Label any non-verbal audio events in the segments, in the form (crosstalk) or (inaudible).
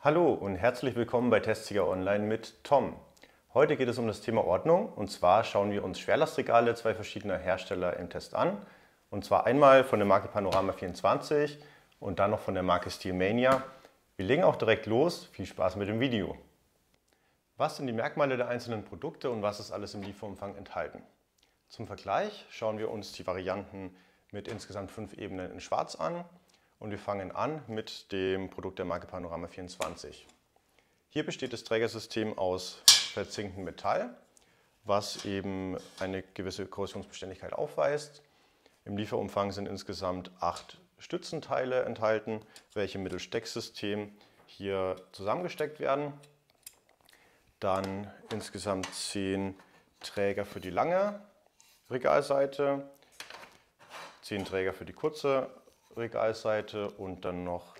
Hallo und herzlich willkommen bei Testsieger Online mit Tom. Heute geht es um das Thema Ordnung und zwar schauen wir uns Schwerlastregale zwei verschiedener Hersteller im Test an. Und zwar einmal von der Marke Panorama 24 und dann noch von der Marke Steelmania. Wir legen auch direkt los. Viel Spaß mit dem Video. Was sind die Merkmale der einzelnen Produkte und was ist alles im Lieferumfang enthalten? Zum Vergleich schauen wir uns die Varianten mit insgesamt fünf Ebenen in Schwarz an und wir fangen an mit dem Produkt der Marke Panorama 24. Hier besteht das Trägersystem aus verzinktem Metall, was eben eine gewisse Korrosionsbeständigkeit aufweist. Im Lieferumfang sind insgesamt acht Stützenteile enthalten, welche mittels Stecksystem hier zusammengesteckt werden. Dann insgesamt zehn Träger für die lange Regalseite, zehn Träger für die kurze Regalseite und dann noch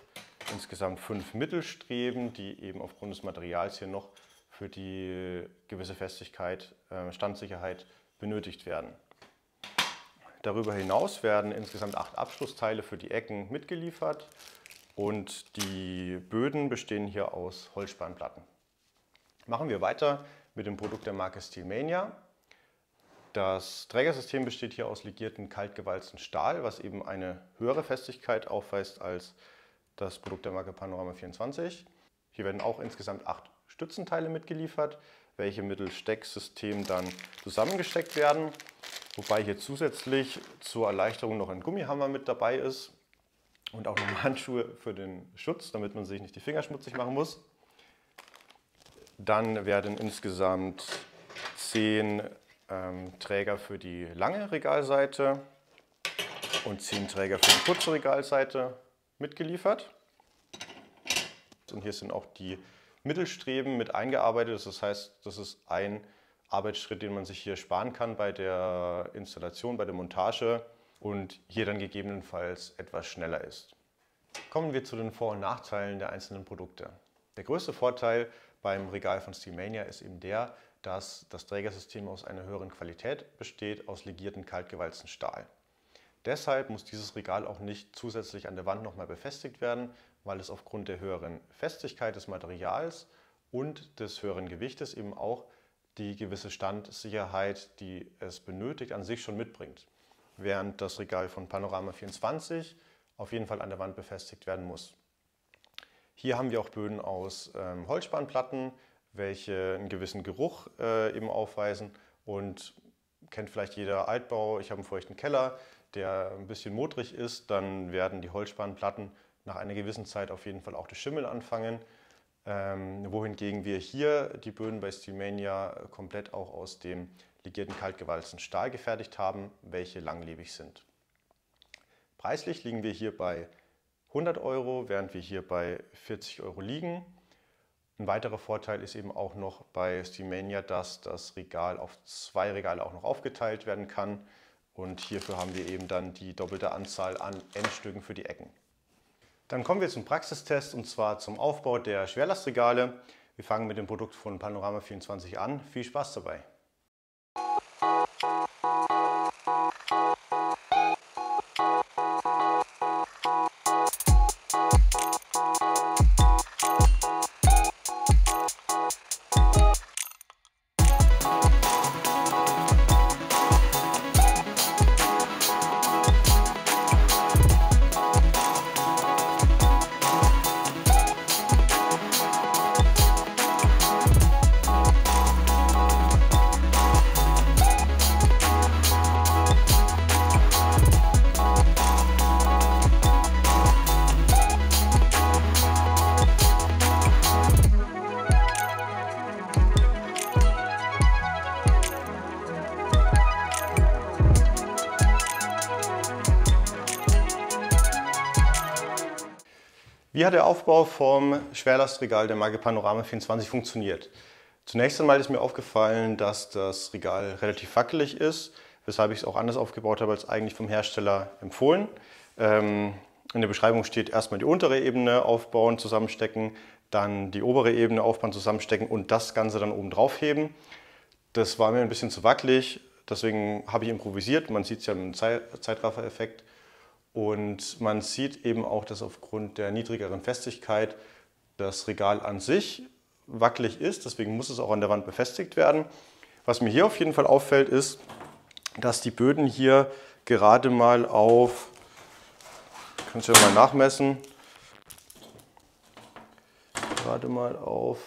insgesamt fünf Mittelstreben, die eben aufgrund des Materials hier noch für die gewisse Festigkeit, äh, Standsicherheit benötigt werden. Darüber hinaus werden insgesamt acht Abschlussteile für die Ecken mitgeliefert und die Böden bestehen hier aus Holzspannplatten. Machen wir weiter mit dem Produkt der Marke Steelmania. Das Trägersystem besteht hier aus legierten, kaltgewalzten Stahl, was eben eine höhere Festigkeit aufweist als das Produkt der Marke Panorama 24. Hier werden auch insgesamt acht Stützenteile mitgeliefert, welche mittels Stecksystem dann zusammengesteckt werden. Wobei hier zusätzlich zur Erleichterung noch ein Gummihammer mit dabei ist und auch noch (laughs) Handschuhe für den Schutz, damit man sich nicht die Finger schmutzig machen muss. Dann werden insgesamt zehn ähm, Träger für die lange Regalseite und zehn Träger für die kurze Regalseite mitgeliefert. Und hier sind auch die Mittelstreben mit eingearbeitet. Das heißt, das ist ein Arbeitsschritt, den man sich hier sparen kann bei der Installation, bei der Montage und hier dann gegebenenfalls etwas schneller ist. Kommen wir zu den Vor- und Nachteilen der einzelnen Produkte. Der größte Vorteil beim Regal von Steelmania ist eben der, dass das Trägersystem aus einer höheren Qualität besteht, aus legierten, kaltgewalzten Stahl. Deshalb muss dieses Regal auch nicht zusätzlich an der Wand nochmal befestigt werden, weil es aufgrund der höheren Festigkeit des Materials und des höheren Gewichtes eben auch die gewisse Standsicherheit, die es benötigt, an sich schon mitbringt. Während das Regal von Panorama 24 auf jeden Fall an der Wand befestigt werden muss. Hier haben wir auch Böden aus ähm, Holzspannplatten, welche einen gewissen Geruch äh, eben aufweisen und kennt vielleicht jeder Altbau, ich habe einen feuchten Keller, der ein bisschen modrig ist, dann werden die Holzspannplatten nach einer gewissen Zeit auf jeden Fall auch das Schimmeln anfangen. Ähm, wohingegen wir hier die Böden bei Steelmania komplett auch aus dem legierten kaltgewalzten Stahl gefertigt haben, welche langlebig sind. Preislich liegen wir hier bei 100 Euro, während wir hier bei 40 Euro liegen. Ein weiterer Vorteil ist eben auch noch bei Steelmania, dass das Regal auf zwei Regale auch noch aufgeteilt werden kann. Und hierfür haben wir eben dann die doppelte Anzahl an Endstücken für die Ecken. Dann kommen wir zum Praxistest und zwar zum Aufbau der Schwerlastregale. Wir fangen mit dem Produkt von Panorama 24 an. Viel Spaß dabei! Wie hat der Aufbau vom Schwerlastregal der Marke Panorama 24 funktioniert? Zunächst einmal ist mir aufgefallen, dass das Regal relativ wackelig ist, weshalb ich es auch anders aufgebaut habe als eigentlich vom Hersteller empfohlen. Ähm, in der Beschreibung steht erstmal die untere Ebene aufbauen, zusammenstecken, dann die obere Ebene aufbauen, zusammenstecken und das Ganze dann oben drauf heben. Das war mir ein bisschen zu wackelig, deswegen habe ich improvisiert. Man sieht es ja im Zeitraffer-Effekt. Und man sieht eben auch, dass aufgrund der niedrigeren Festigkeit das Regal an sich wackelig ist, deswegen muss es auch an der Wand befestigt werden. Was mir hier auf jeden Fall auffällt, ist, dass die Böden hier gerade mal auf, kannst du ja mal nachmessen, gerade mal auf,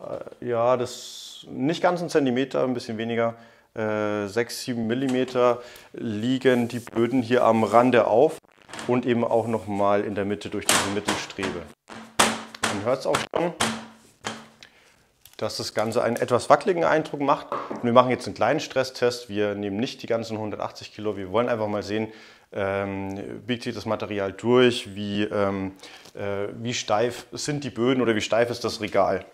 äh, ja, das nicht ganz ein Zentimeter, ein bisschen weniger, äh, 6, 7 Millimeter liegen die Böden hier am Rande auf und eben auch nochmal in der Mitte durch diese Mittelstrebe. Man hört es auch schon, dass das Ganze einen etwas wackeligen Eindruck macht. Und wir machen jetzt einen kleinen Stresstest. Wir nehmen nicht die ganzen 180 Kilo. Wir wollen einfach mal sehen, ähm, biegt sich das Material durch, wie, ähm, äh, wie steif sind die Böden oder wie steif ist das Regal.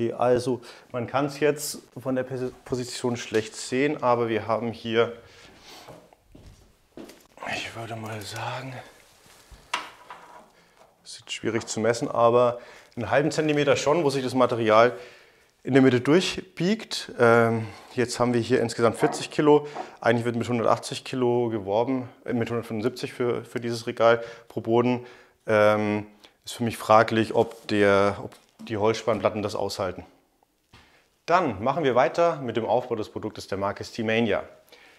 Okay, also man kann es jetzt von der Position schlecht sehen, aber wir haben hier, ich würde mal sagen, ist schwierig zu messen, aber einen halben Zentimeter schon, wo sich das Material in der Mitte durchbiegt. Ähm, jetzt haben wir hier insgesamt 40 Kilo. Eigentlich wird mit 180 Kilo geworben, äh, mit 175 für, für dieses Regal pro Boden. Ähm, ist für mich fraglich, ob, der, ob die Holzspannplatten das aushalten. Dann machen wir weiter mit dem Aufbau des Produktes der Marke Steamania.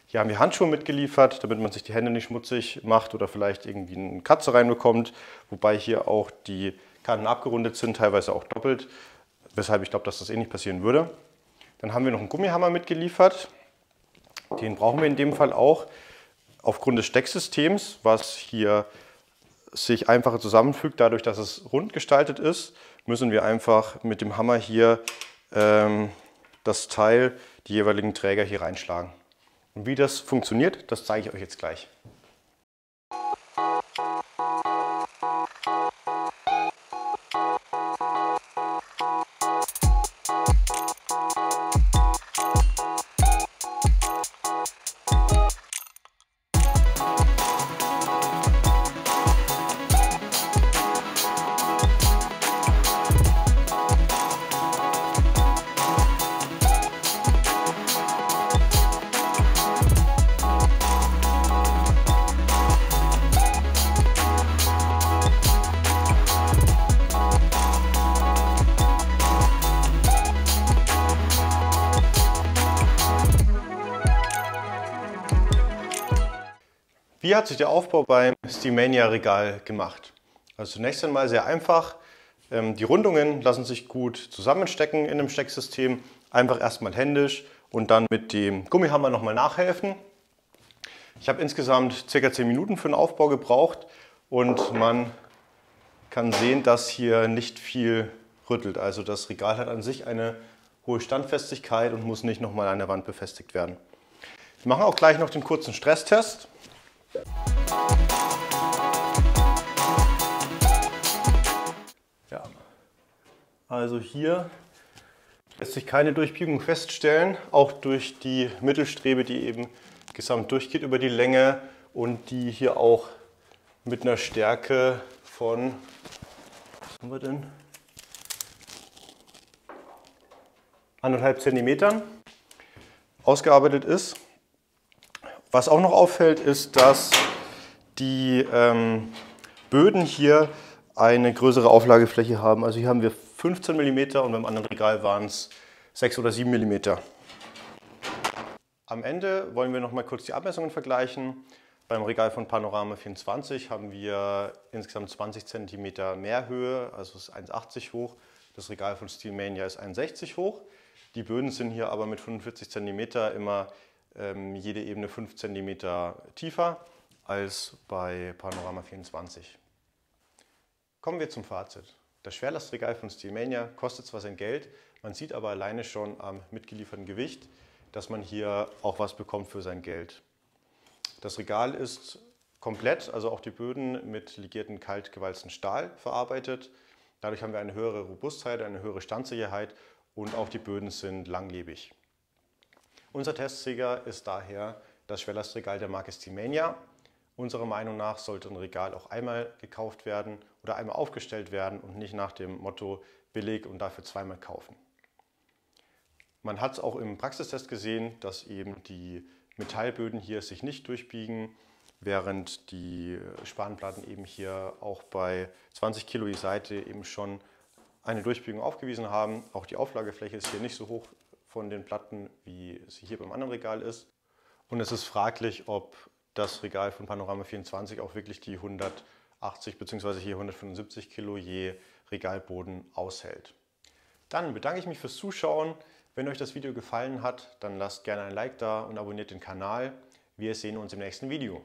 Hier haben wir Handschuhe mitgeliefert, damit man sich die Hände nicht schmutzig macht oder vielleicht irgendwie eine Katze reinbekommt. Wobei hier auch die Kanten abgerundet sind, teilweise auch doppelt, weshalb ich glaube, dass das eh nicht passieren würde. Dann haben wir noch einen Gummihammer mitgeliefert. Den brauchen wir in dem Fall auch aufgrund des Stecksystems, was hier sich einfacher zusammenfügt, dadurch, dass es rund gestaltet ist, müssen wir einfach mit dem Hammer hier ähm, das Teil, die jeweiligen Träger hier reinschlagen. Und wie das funktioniert, das zeige ich euch jetzt gleich. Wie hat sich der Aufbau beim Steamania Regal gemacht? Also zunächst einmal sehr einfach. Ähm, die Rundungen lassen sich gut zusammenstecken in einem Stecksystem. Einfach erstmal händisch und dann mit dem Gummihammer nochmal nachhelfen. Ich habe insgesamt ca. 10 Minuten für den Aufbau gebraucht und man kann sehen, dass hier nicht viel rüttelt. Also das Regal hat an sich eine hohe Standfestigkeit und muss nicht nochmal an der Wand befestigt werden. Wir machen auch gleich noch den kurzen Stresstest. Ja, also hier lässt sich keine Durchbiegung feststellen, auch durch die Mittelstrebe, die eben gesamt durchgeht über die Länge und die hier auch mit einer Stärke von, was haben wir denn? anderthalb Zentimetern ausgearbeitet ist. Was auch noch auffällt, ist, dass die ähm, Böden hier eine größere Auflagefläche haben. Also hier haben wir 15 mm und beim anderen Regal waren es 6 oder 7 mm. Am Ende wollen wir noch mal kurz die Abmessungen vergleichen. Beim Regal von Panorama 24 haben wir insgesamt 20 cm mehr Höhe, also ist 1,80 hoch. Das Regal von Steelmania ist 1,60 hoch. Die Böden sind hier aber mit 45 cm immer ähm, jede Ebene 5 cm tiefer als bei Panorama 24. Kommen wir zum Fazit. Das Schwerlastregal von Steelmania kostet zwar sein Geld, man sieht aber alleine schon am mitgelieferten Gewicht, dass man hier auch was bekommt für sein Geld. Das Regal ist komplett, also auch die Böden mit legierten kalt gewalzten Stahl verarbeitet. Dadurch haben wir eine höhere Robustheit, eine höhere Standsicherheit und auch die Böden sind langlebig. Unser Testsieger ist daher das Schwerlastregal der Marke Steamania. Unserer Meinung nach sollte ein Regal auch einmal gekauft werden oder einmal aufgestellt werden und nicht nach dem Motto billig und dafür zweimal kaufen. Man hat es auch im Praxistest gesehen, dass eben die Metallböden hier sich nicht durchbiegen. während die Spanplatten eben hier auch bei 20 Kilo die Seite eben schon eine Durchbiegung aufgewiesen haben. Auch die Auflagefläche ist hier nicht so hoch von den Platten, wie sie hier beim anderen Regal ist. Und es ist fraglich, ob das Regal von Panorama 24 auch wirklich die 180 bzw. hier 175 Kilo je Regalboden aushält. Dann bedanke ich mich fürs Zuschauen. Wenn euch das Video gefallen hat, dann lasst gerne ein Like da und abonniert den Kanal. Wir sehen uns im nächsten Video.